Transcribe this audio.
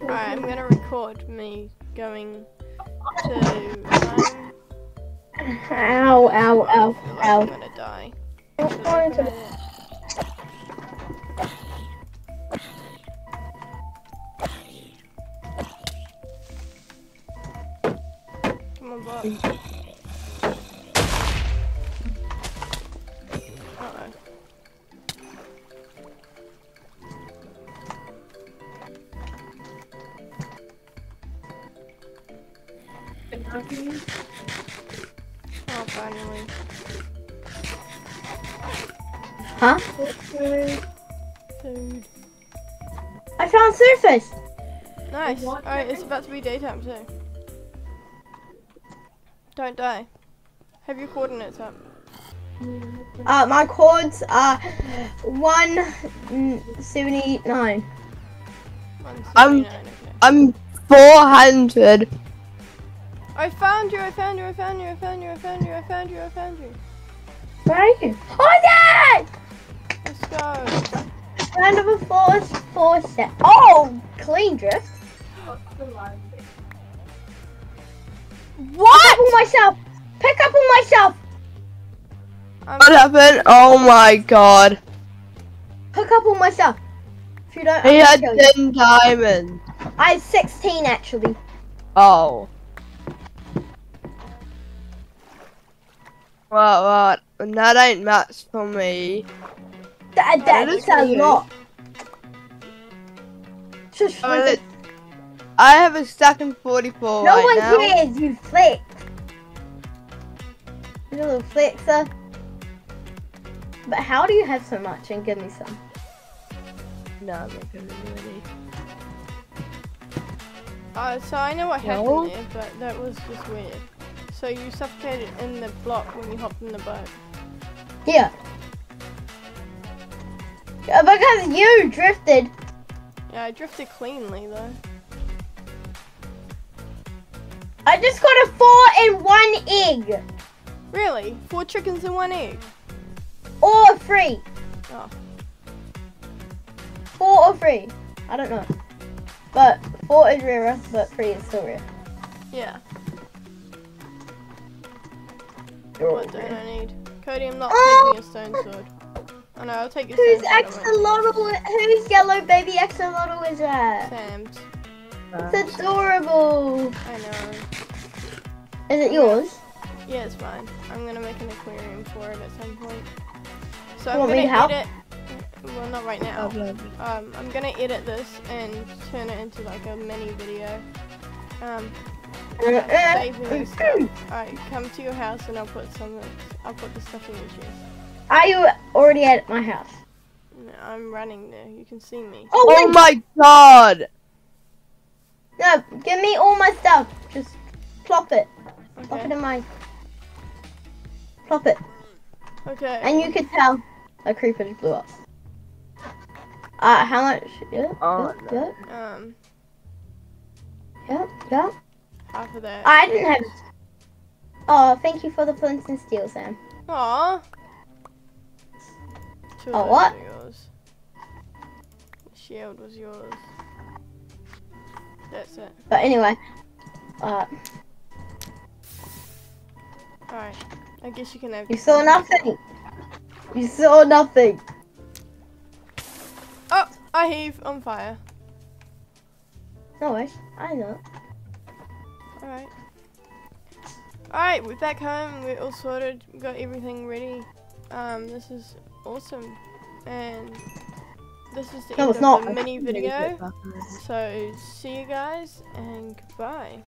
Alright, I'm gonna record me going to. Ow, ow, ow, oh, feel ow. I'm gonna die. I'm going to- Come on, Bob. Oh, finally. Huh? Food. I found surface. Nice. Alright, it's about to be daytime too. Don't die. Have your coordinates up. Uh, my chords are one seventy-nine. 179, okay. I'm 400. I found you, I found you, I found you, I found you, I found you, I found you, I found you. Where are you? Oh, yeah! Let's go. Round of applause for set. Oh, clean drift. What? Pick up on myself. Pick up on myself. I'm, What happened? Oh my god. Pick up on myself. If you don't, He had gonna kill you. 10 diamonds. I had sixteen actually. Oh. What, what? That ain't much for me. That, That that's a okay. lot. Just I, it. I have a stack in 44 No right one now. cares. You flick. You little flexer. But how do you have so much? And give me some. No, I'm not gonna do any. uh, so I know what No. happened there, but that was just weird. So you suffocated in the block when you hopped in the boat. Yeah. Because you drifted. Yeah, I drifted cleanly though. I just got a four and one egg. Really? Four chickens and one egg? Or three. Oh. Four or three. I don't know. But four is rarer, but three is still rare. Yeah. What don't I need? Cody, I'm not Oh! taking a stone sword. Oh know, I'll take your Who's stone sword. I won't. axolotl? Whose yellow baby axolotl is that? Sam's. It's adorable. I know. Is it yours? Yeah, it's fine. I'm gonna make an aquarium for it at some point. So You I'm gonna help? edit. Well, not right now. Um, I'm gonna edit this and turn it into like a mini video. Um, saving. Alright, come to your house and I'll put some. I'll put the stuff in your chest. Are you already at my house? No, I'm running there. You can see me. Oh, Oh wait. my god! No, give me all my stuff. Just plop it. Plop it in my. Plop it. Okay. And you could tell a creeper just blew up. Uh, how much? Yeah, Oh, yeah, Um, yeah, yeah. Half of that. I didn't have. Oh, thank you for the flints and steel, Sam. Aww. Oh, what? Yours. Shield was yours. That's it. But anyway, uh, Alright. I guess you can have. you saw nothing. You saw nothing. Oh, I heave on fire. No worries. I know. Alright. Alright, we're back home. We're all sorted. We got everything ready. Um, this is awesome. And this is the No, end of not. the mini video. So, see you guys and goodbye.